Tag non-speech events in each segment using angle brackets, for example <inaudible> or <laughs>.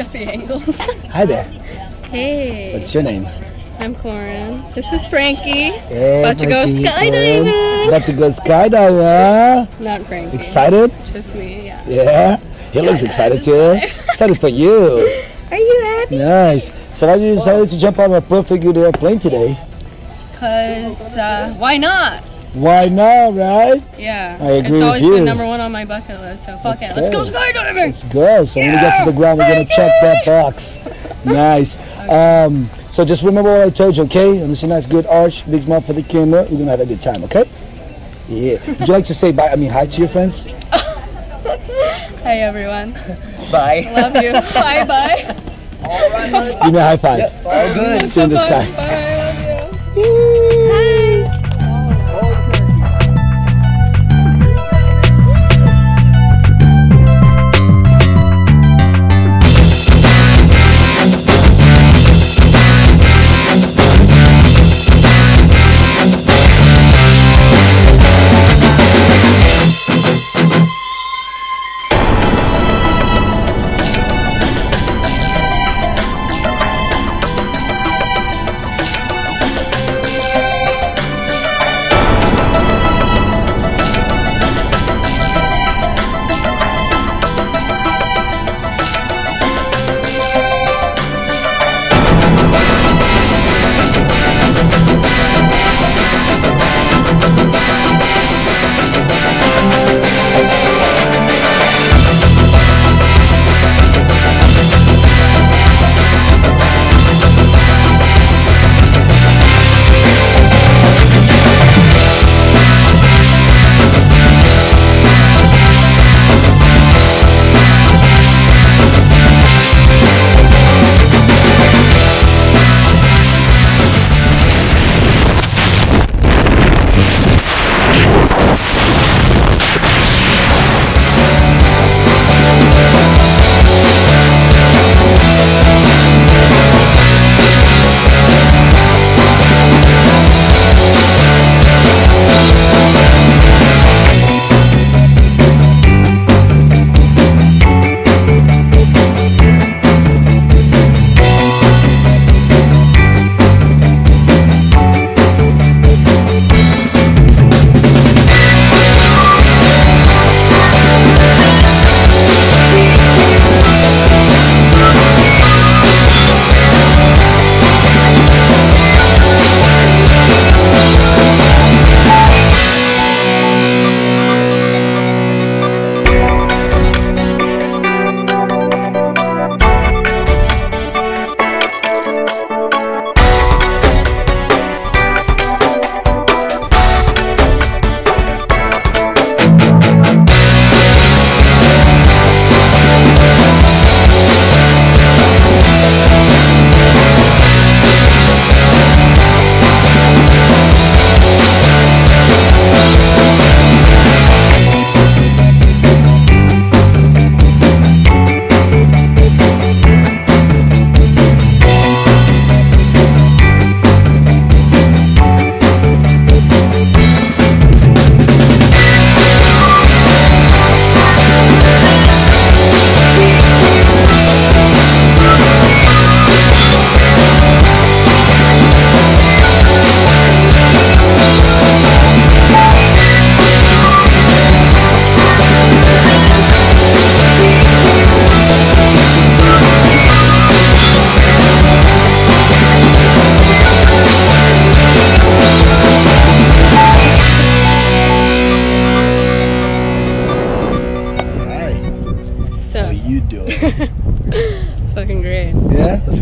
<laughs> Hi there. Hey, What's your name? I'm Korin. This is Frankie. Hey, About to go Frankie. skydiving. About to go skydiving. Not Frankie. Excited? Just me, yeah. Yeah. He looks excited <laughs> too. Excited for you. Are you happy? Nice. So why did you decided to jump on a perfect good airplane today? Cause uh, why not? Why not, right? Yeah. I agree It's with always you. been number one on my bucket list. So fuck it. Let's go Okay. skydiving. Let's go. So when we get to the ground, we're gonna check that box. <laughs> Nice. Um, so just remember what I told you, okay? And it's a nice, good arch, big smile for the camera. We're gonna have a good time, okay? Yeah. Would you like to say bye? I mean, hi to your friends. <laughs> Hey everyone. <laughs> Bye. Love you. bye bye. Give me a high five. All good. See you in the sky. bye. Love you.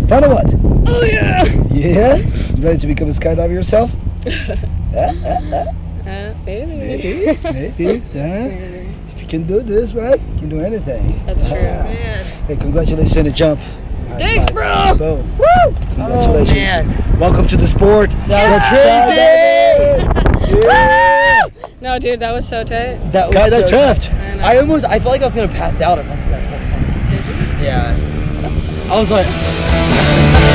Fun or what? Oh yeah. Yeah. You ready to become a skydiver yourself? <laughs> Eh, eh, eh. Uh, maybe. Maybe. <laughs> Maybe. Yeah. If you can do this, right? You can do anything. That's true. Yeah. Man. Hey, congratulations on the jump. Thanks, bro. Boom. Oh Congratulations. man. Welcome to the sport. That was crazy. Yeah. No, dude, that was so tight. That was so Taft. I. I almost, I felt like I was gonna pass out at one point. Did you? Yeah. I was like.